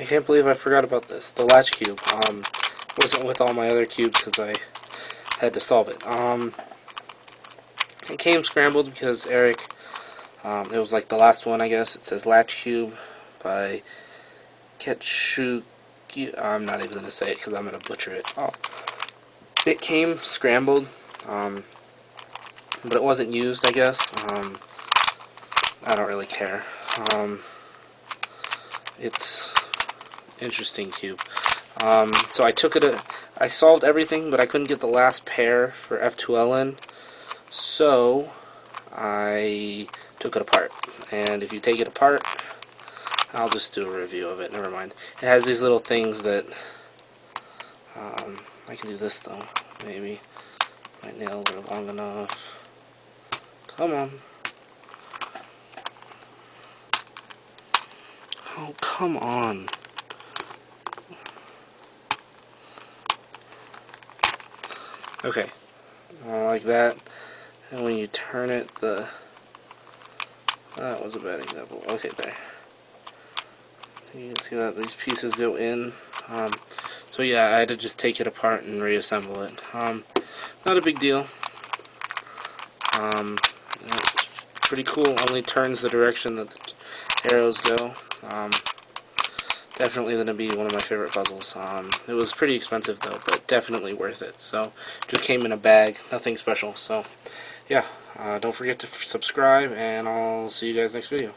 I can't believe I forgot about this. The latch cube. Um, wasn't with all my other cubes because I had to solve it. Um, it came scrambled because Eric, um, it was like the last one, I guess. It says Latch Cube by Ketchuki. I'm not even going to say it because I'm going to butcher it. Oh. It came scrambled, um, but it wasn't used, I guess. Um, I don't really care. Um, it's interesting cube. Um, so I took it, a, I solved everything, but I couldn't get the last pair for F2LN. So I took it apart. And if you take it apart, I'll just do a review of it. Never mind. It has these little things that um, I can do this though. Maybe my nails are long enough. Come on. Oh, come on. Okay. Uh, like that. And when you turn it, the... That was a bad example. Okay, there. You can see that these pieces go in. Um, so yeah, I had to just take it apart and reassemble it. Um, not a big deal. Um, it's pretty cool. Only turns the direction that the arrows go. Definitely going to be one of my favorite puzzles. Um, it was pretty expensive though, but definitely worth it. So, just came in a bag, nothing special. So, yeah, uh, don't forget to subscribe, and I'll see you guys next video.